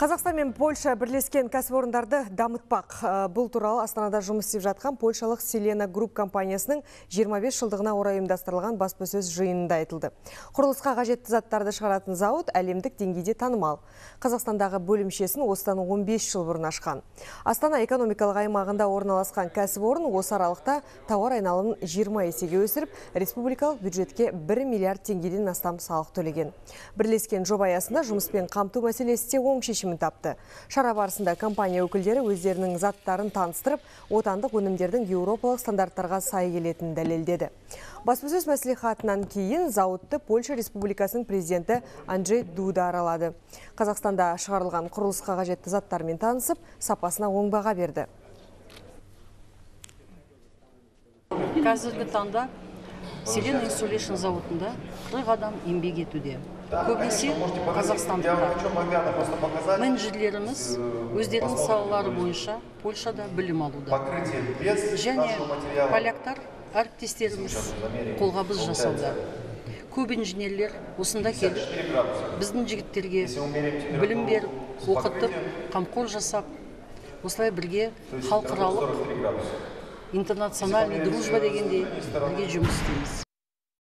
Қазақстан мен Польша бірлескен кәсіпорындарды дамытпақ. Ә, Бұл туралы Астанада жұмыс істеп жатқан польшалық Селена Групп компаниясының 25 жылдығына орай ұйымдастырылған баспасөз жиынында айтылды. Құрылысқа қажетті заттарды шығаратын зауыт әлемдік деңгейде танымал. Қазақстандағы бөлімшесін осыдан 15 жыл бұрын ашқан. Астана экономикалық аймағында орналасқан кәсіпорын осы аралықта тауар айналымын 20 есеге өсіріп, республикалық бюджетке 1 миллиард теңгеден астам салық төлеген. Бірлескен жоба аясында жұмыспен қамту мәселесі де оң шешімін тапты. Шара барысында компания өкілдері өздерінің заттарын таныстырып, отандық өнімдердің еуропалық стандарттарға сай келетінін дәлелдеді. Баспасөз мәслихатынан кейін зауытты Польша Республикасының президенті Анджей Дуда аралады. Қазақстанда шығарылған құрылысқа қажетті заттармен танысып, сапасына оң баға берді. қазіргі таңда селена инсулейшн зауытында 40 адам еңбек етуде. Көбінесе қазақстандықтар менеджерлеріміз өздерінің салалары бойынша польшада білім алуда. Және поляктар әріптестеріміз қолғабыс жасауда. Көп инженерлер осында келіп біздің жігіттерге білім беріп оқытып қамқор жасап осылай бірге халықаралық интернациональный дружба дегендей бірге жұмыс істейміз